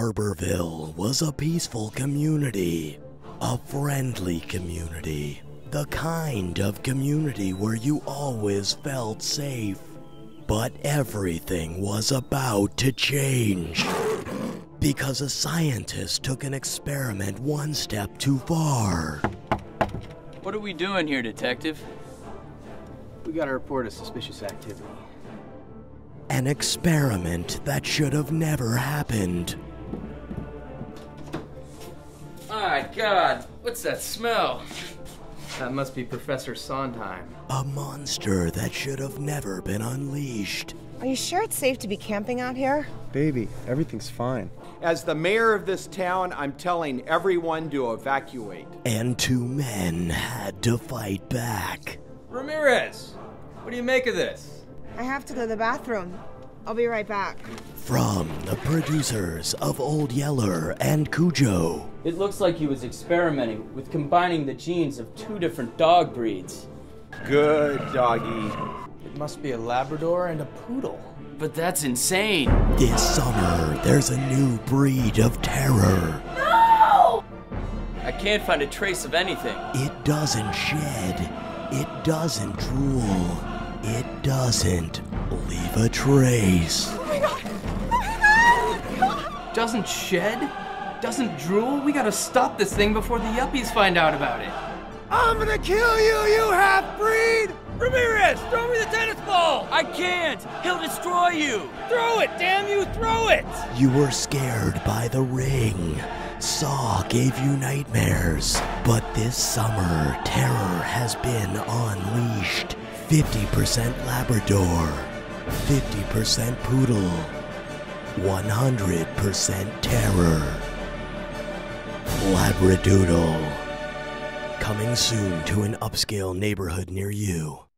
Harborville was a peaceful community, a friendly community, the kind of community where you always felt safe. But everything was about to change. Because a scientist took an experiment one step too far. What are we doing here, Detective? We got a report of suspicious activity. An experiment that should have never happened. My god, what's that smell? That must be Professor Sondheim. A monster that should have never been unleashed. Are you sure it's safe to be camping out here? Baby, everything's fine. As the mayor of this town, I'm telling everyone to evacuate. And two men had to fight back. Ramirez, what do you make of this? I have to go to the bathroom. I'll be right back. From the producers of Old Yeller and Cujo. It looks like he was experimenting with combining the genes of two different dog breeds. Good doggy. It must be a Labrador and a Poodle. But that's insane. This summer, there's a new breed of terror. No! I can't find a trace of anything. It doesn't shed. It doesn't drool. It doesn't leave a trace. Doesn't shed? Doesn't drool? We gotta stop this thing before the yuppies find out about it. I'm gonna kill you, you half breed! Ramirez, throw me the tennis ball! I can't! He'll destroy you! Throw it, damn you, throw it! You were scared by the ring. Saw gave you nightmares. But this summer, terror has been unleashed. 50% Labrador, 50% Poodle, 100% Terror. Labradoodle. Coming soon to an upscale neighborhood near you.